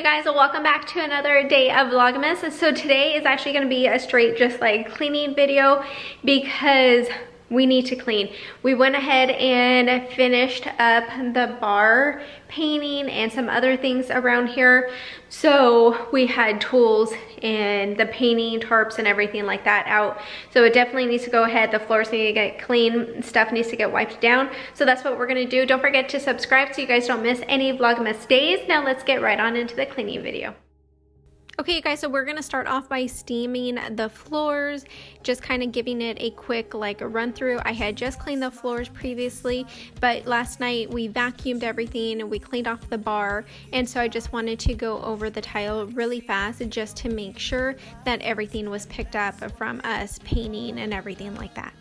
you guys? Welcome back to another day of Vlogmas. So today is actually going to be a straight just like cleaning video because we need to clean. We went ahead and finished up the bar painting and some other things around here. So we had tools and the painting, tarps and everything like that out. So it definitely needs to go ahead. The floors need to get clean. Stuff needs to get wiped down. So that's what we're gonna do. Don't forget to subscribe so you guys don't miss any Vlogmas days. Now let's get right on into the cleaning video. Okay, you guys, so we're gonna start off by steaming the floors, just kind of giving it a quick like run through. I had just cleaned the floors previously, but last night we vacuumed everything and we cleaned off the bar. And so I just wanted to go over the tile really fast just to make sure that everything was picked up from us painting and everything like that.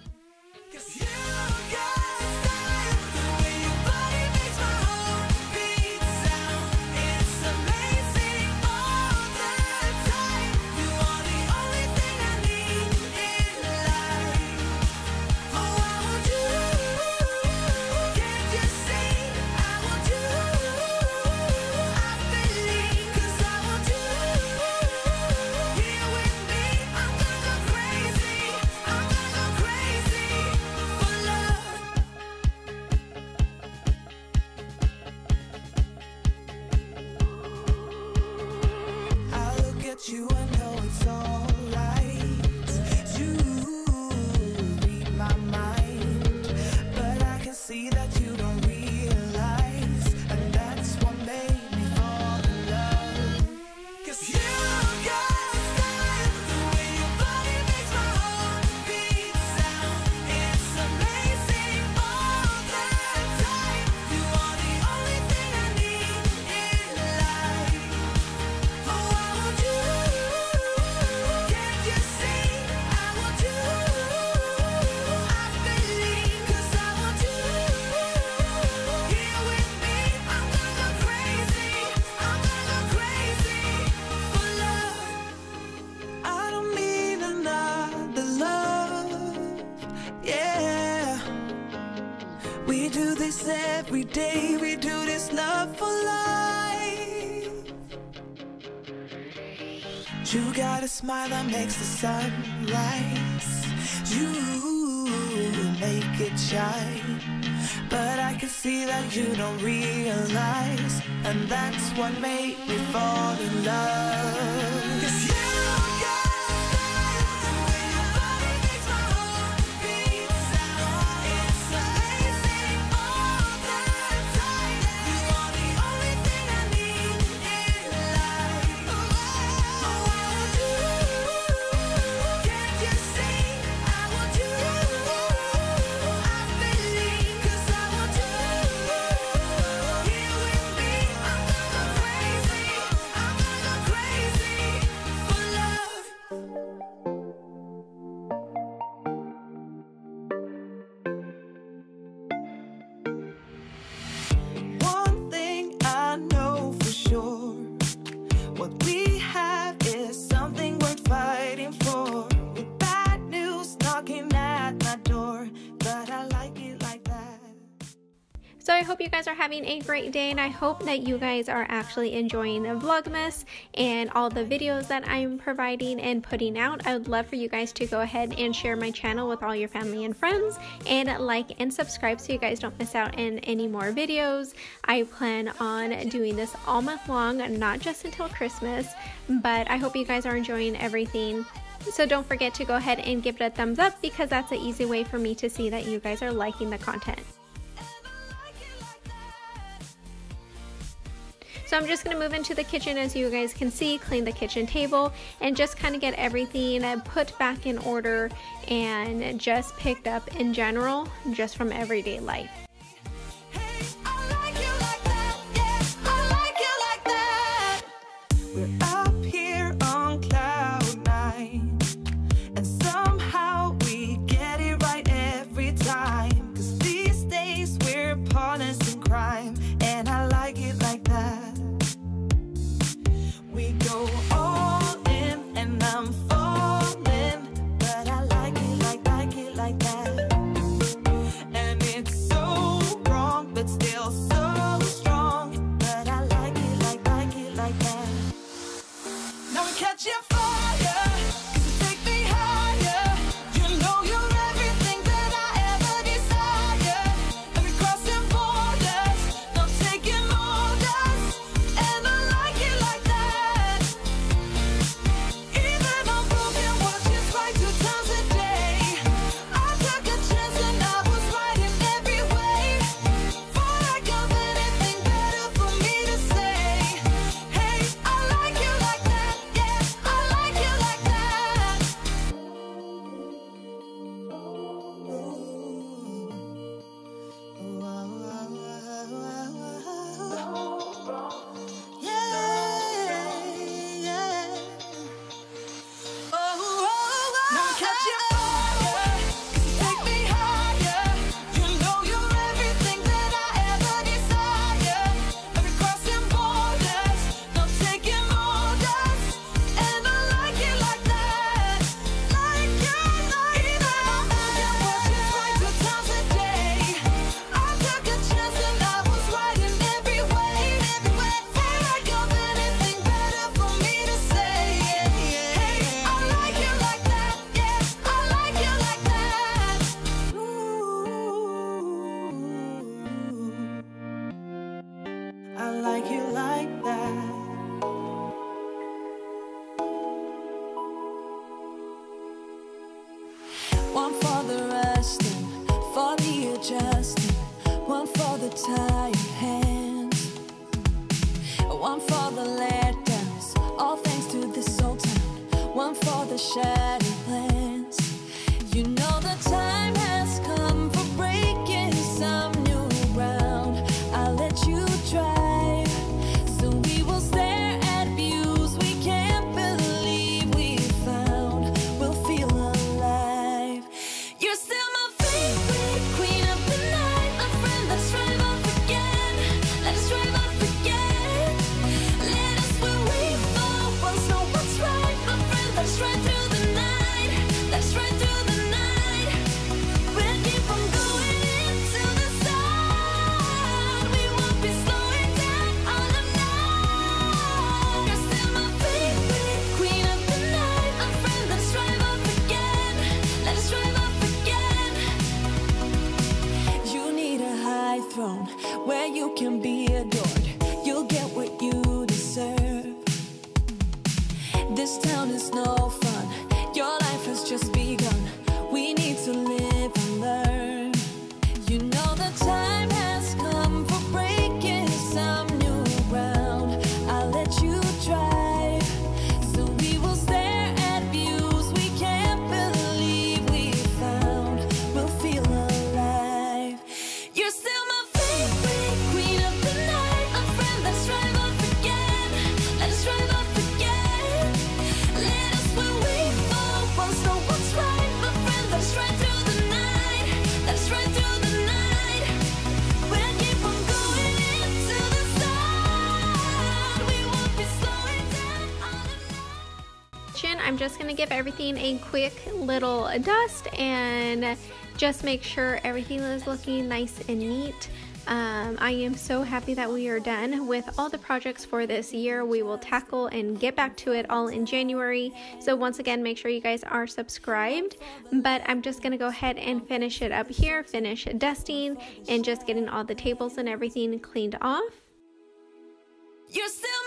Every day we do this love for life. You got a smile that makes the sun rise. You make it shine. But I can see that you don't realize. And that's what made me fall in love. Hope you guys are having a great day and I hope that you guys are actually enjoying the Vlogmas and all the videos that I'm providing and putting out. I would love for you guys to go ahead and share my channel with all your family and friends and like and subscribe so you guys don't miss out on any more videos. I plan on doing this all month long, not just until Christmas, but I hope you guys are enjoying everything so don't forget to go ahead and give it a thumbs up because that's an easy way for me to see that you guys are liking the content. So I'm just to move into the kitchen as you guys can see, clean the kitchen table, and just kind of get everything put back in order and just picked up in general, just from everyday life. share. This town is no fun. just going to give everything a quick little dust and just make sure everything is looking nice and neat. Um, I am so happy that we are done with all the projects for this year. We will tackle and get back to it all in January. So, once again, make sure you guys are subscribed. But I'm just going to go ahead and finish it up here, finish dusting, and just getting all the tables and everything cleaned off. You're still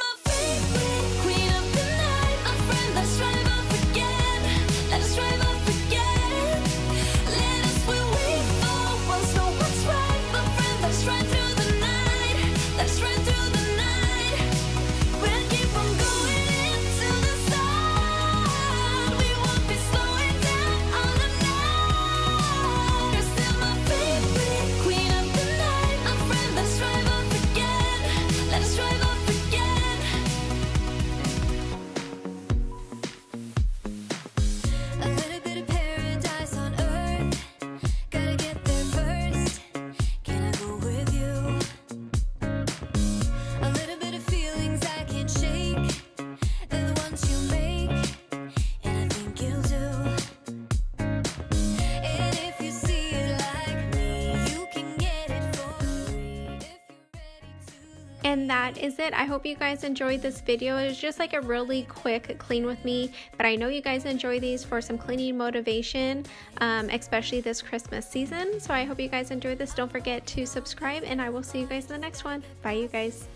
that is it. I hope you guys enjoyed this video. It was just like a really quick clean with me, but I know you guys enjoy these for some cleaning motivation, um, especially this Christmas season. So I hope you guys enjoyed this. Don't forget to subscribe and I will see you guys in the next one. Bye you guys.